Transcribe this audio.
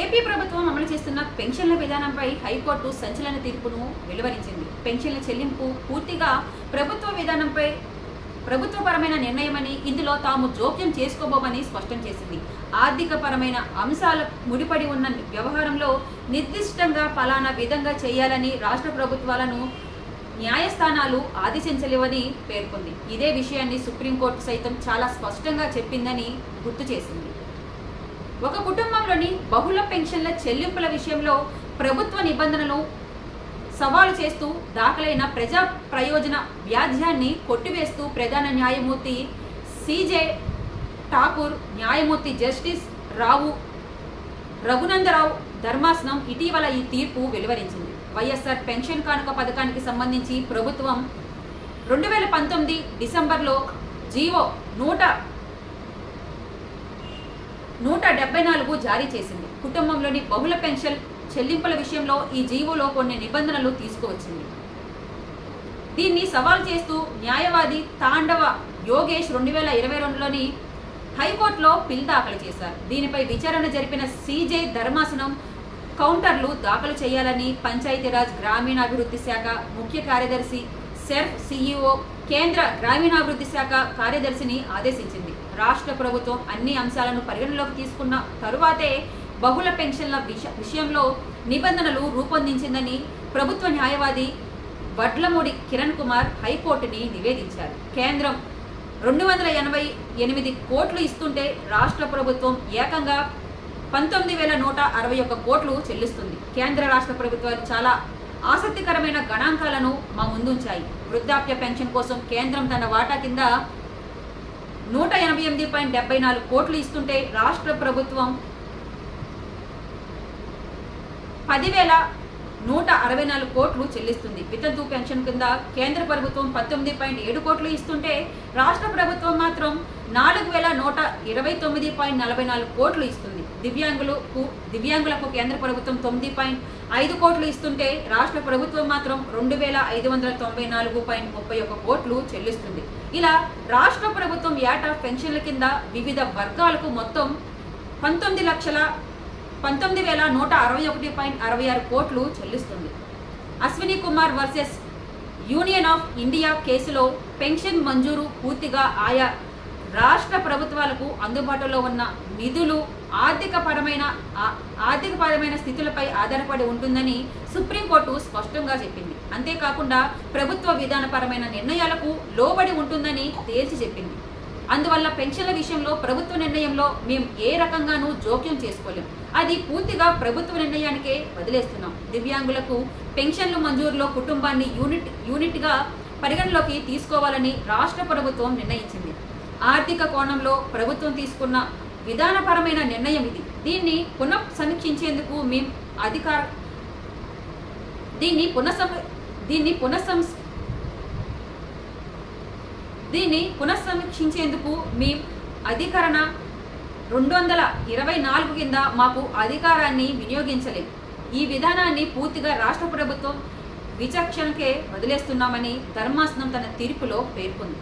AP ప్రభుత్వం అమలు చేస్తున్న పెన్షన్ల విధానంపై హైకోర్టు సంచలన తీర్పును వెలువరించింది. పెన్షన్ల చెల్లింపు పూర్తిగా ప్రభుత్వ విధానంపై ప్రభుత్వపరమైన నిర్ణయమని ఇందులో తాము జోక్యం చేసుకోబోమని స్పష్టం చేసింది. ఆర్థిక పరమైన అంశాల ముడిపడి ఉన్న వ్యవహారంలో నిర్దిష్టంగా ఫలానా విధంగా చేయాలని రాష్ట్ర ప్రభుత్వాలను న్యాయస్థానాలు ఆదేశించలేవని పేర్కొంది. ఇదే విషయాన్ని సుప్రీంకోర్టు సైతం చాలా స్పష్టంగా చెప్పిందని గుర్తు చేసింది. ఒక కుటుంబంలోని బహుళ పెన్షన్ల చెల్లింపుల విషయంలో ప్రభుత్వ నిబంధనలు సవాలు చేస్తూ దాఖలైన ప్రజా ప్రయోజన వ్యాధ్యాన్ని కొట్టివేస్తూ ప్రధాన న్యాయమూర్తి సిజే ఠాకూర్ న్యాయమూర్తి జస్టిస్ రావు రఘునందరావు ధర్మాసనం ఇటీవల ఈ తీర్పు వెలువరించింది. వైఎస్ఆర్ పెన్షన్ కానుక పథకానికి సంబంధించి ప్రభుత్వం రెండు వేల పంతొమ్మిది డిసెంబర్లో జీవో నూట నూట డెబ్బై నాలుగు జారీ చేసింది. కుటుంబంలోని బహుళ పెన్షన్ చెల్లింపుల విషయంలో ఈ జీవోలో కొన్ని నిబంధనలు తీసుకువచ్చింది. దీన్ని సవాల్ చేస్తూ న్యాయవాది తాండవ యోగేష్ రెండు వేల ఇరవై రెండులోని హైకోర్టులో పిల్ దాఖలు చేశారు. దీనిపై విచారణ జరిపిన సీజే ధర్మాసనం కౌంటర్లు దాఖలు చేయాలని పంచాయతీరాజ్ గ్రామీణాభివృద్ధి శాఖ ముఖ్య కార్యదర్శి సెర్ఫ్ సిఇఓ కేంద్ర గ్రామీణాభివృద్ధి శాఖ కార్యదర్శిని ఆదేశించింది. రాష్ట్ర ప్రభుత్వం అన్ని అంశాలను పరిగణలోకి తీసుకున్న తరువాతే బహుళ పెన్షన్ల విష- విషయంలో నిబంధనలు రూపొందించిందని ప్రభుత్వ న్యాయవాది వడ్లమూడి కిరణ్ కుమార్ హైకోర్టుని నివేదించారు. కేంద్రం రెండు వందల ఎనభై ఎనిమిది కోట్లు ఇస్తుంటే రాష్ట్ర ప్రభుత్వం ఏకంగా పంతొమ్మిది వేల నూట అరవై ఒక్క కోట్లు చెల్లిస్తుంది. కేంద్ర రాష్ట్ర ప్రభుత్వాలు చాలా ఆసక్తికరమైన గణాంకాలను మా ముందుంచాయి. వృద్ధాప్య పెన్షన్ కోసం కేంద్రం తన వాటా కింద ఎనభై ఎనిమిది పాయింట్ డెబ్బై నాలుగు కోట్లు ఇస్తుంటే రాష్ట్ర ప్రభుత్వం పదివేల నూట అరవై నాలుగు కోట్లు చెల్లిస్తుంది. వితంతు పెన్షన్ కింద కేంద్ర ప్రభుత్వం పంతొమ్మిది పాయింట్ ఏడు కోట్లు ఇస్తుంటే రాష్ట్ర ప్రభుత్వం మాత్రం నాలుగు వేల నూట ఇరవై తొమ్మిది పాయింట్ నలభై నాలుగు కోట్లు ఇస్తుంది. దివ్యాంగులకు దివ్యాంగులకు కేంద్ర ప్రభుత్వం తొమ్మిది పాయింట్ ఐదు కోట్లు ఇస్తుంటే రాష్ట్ర ప్రభుత్వం మాత్రం రెండు వేల ఐదు వందల తొంభై నాలుగు పాయింట్ ముప్పై ఒక్క కోట్లు చెల్లిస్తుంది. ఇలా రాష్ట్ర ప్రభుత్వం ఏటా పెన్షన్ల కింద వివిధ వర్గాలకు మొత్తం పంతొమ్మిది లక్షల పంతొమ్మిది వేల నూట అరవై ఒకటి పాయింట్ అరవై ఆరు కోట్లు చెల్లిస్తుంది. Ashwini Kumar versus union of India కేసులో పెన్షన్ మంజూరు పూర్తిగా ఆయా రాష్ట్ర ప్రభుత్వాలకు అందుబాటులో ఉన్న నిధులు ఆర్థిక పరమైన ఆర్థిక పరమైన స్థితులపై ఆధారపడి ఉంటుందని సుప్రీంకోర్టు స్పష్టంగా చెప్పింది. అంతేకాకుండా ప్రభుత్వ విధానపరమైన నిర్ణయాలకు లోబడి ఉంటుందని తేల్చి చెప్పింది. అందువల్ల పెన్షన్ల విషయంలో ప్రభుత్వ నిర్ణయంలో మేము ఏ రకంగానూ జోక్యం చేసుకోలేం. అది పూర్తిగా ప్రభుత్వ నిర్ణయానికే వదిలేస్తున్నాం. దివ్యాంగులకు పెన్షన్లు మంజూరులో కుటుంబాన్ని యూనిట్ యూనిట్గా పరిగణలోకి తీసుకోవాలని రాష్ట్ర ప్రభుత్వం నిర్ణయించింది. ఆర్థిక కోణంలో ప్రభుత్వం తీసుకున్న విధానపరమైన నిర్ణయం ఇది. దీన్ని పునః సమీక్షించేందుకు మేము అధికార దీన్ని పునః దీన్ని పునఃసంస్ దీన్ని పునఃసమీక్షించేందుకు మీ అధికరణ రెండు వందల ఇరవై నాలుగు కింద మాకు అధికారాన్ని వినియోగించలేదు ఈ విధానాన్ని పూర్తిగా రాష్ట్ర ప్రభుత్వం విచక్షణకే వదిలేస్తున్నామని ధర్మాసనం తన తీర్పులో పేర్కొంది.